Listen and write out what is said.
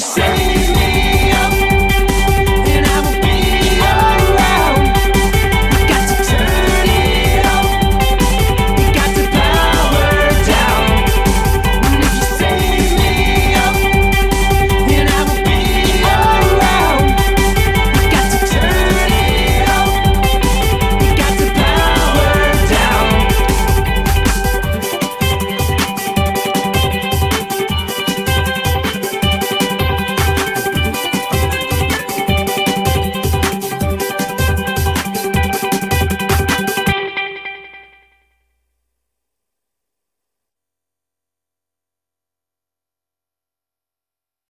say.